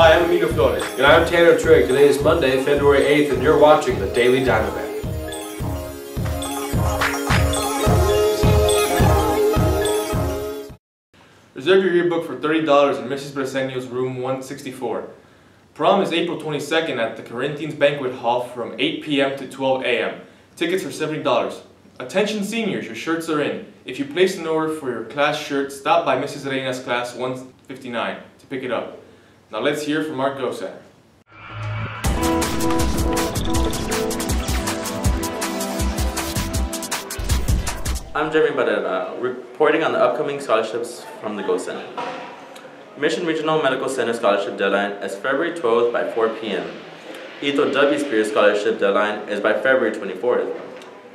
Hi, I'm Emilio Flores. And I'm Tanner Trigg. Today is Monday, February 8th, and you're watching the Daily Diamondback. Reserve your yearbook for $30 in Mrs. Bresenio's room 164. Prom is April 22nd at the Corinthians Banquet Hall from 8 p.m. to 12 a.m. Tickets are $70. Attention seniors, your shirts are in. If you place an order for your class shirt, stop by Mrs. Reina's class 159 to pick it up. Now let's hear from our Go Center. I'm Jeremy Barrera, reporting on the upcoming scholarships from the Go Center. Mission Regional Medical Center Scholarship deadline is February 12th by 4 p.m. Ethel W. Spears Scholarship deadline is by February 24th.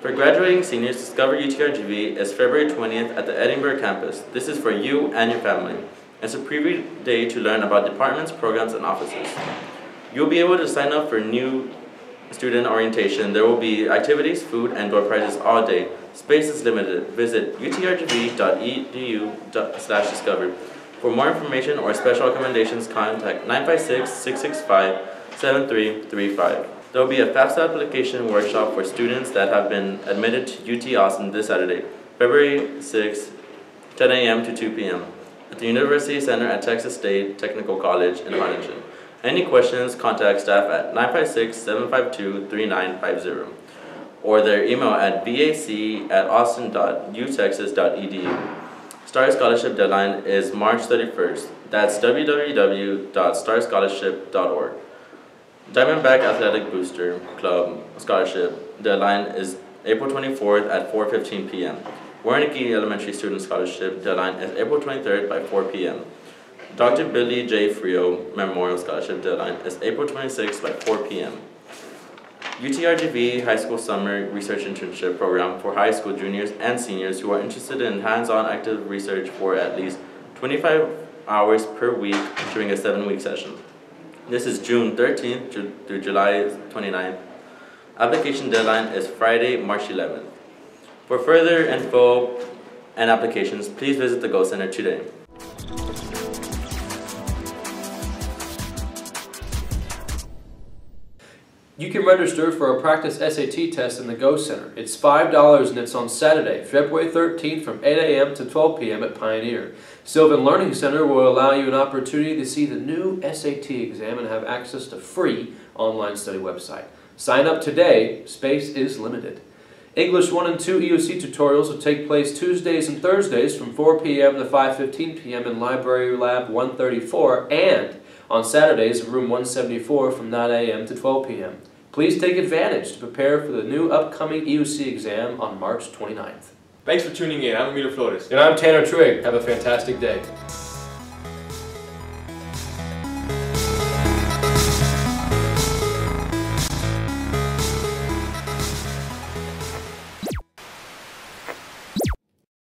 For graduating seniors, Discover UTRGV is February 20th at the Edinburg campus. This is for you and your family. It's a preview day to learn about departments, programs, and offices. You'll be able to sign up for new student orientation. There will be activities, food, and door prizes all day. Space is limited. Visit utrgv.edu slash discover. For more information or special recommendations, contact 956-665-7335. There will be a FAFSA application workshop for students that have been admitted to UT Austin this Saturday, February 6, 10 a.m. to 2 p.m. at the University Center at Texas State Technical College in Harlingen. Any questions, contact staff at 956-752-3950 or their email at bac at austin.utexas.edu. Star Scholarship deadline is March 31st. That's www.starscholarship.org. Diamondback Athletic Booster Club Scholarship deadline is April 24th at 4.15 p.m. Warnicki Elementary Student Scholarship deadline is April 23rd by 4 p.m. Dr. Billy J. Frio Memorial Scholarship deadline is April 26th by 4 p.m. UTRGV High School Summer Research Internship Program for high school juniors and seniors who are interested in hands-on active research for at least 25 hours per week during a seven-week session. This is June 13th through July 29th. Application deadline is Friday, March 11th. For further info and applications, please visit the Go Center today. You can register for a practice SAT test in the Go Center. It's $5 and it's on Saturday, February 13th from 8 a.m. to 12 p.m. at Pioneer. Sylvan Learning Center will allow you an opportunity to see the new SAT exam and have access to free online study website. Sign up today, space is limited. English 1 and 2 EOC tutorials will take place Tuesdays and Thursdays from 4 p.m. to 5.15 p.m. in Library Lab 134 and on Saturdays in room 174 from 9 a.m. to 12 p.m. Please take advantage to prepare for the new upcoming EOC exam on March 29th. Thanks for tuning in. I'm Emilio Flores. And I'm Tanner Trigg. Have a fantastic day.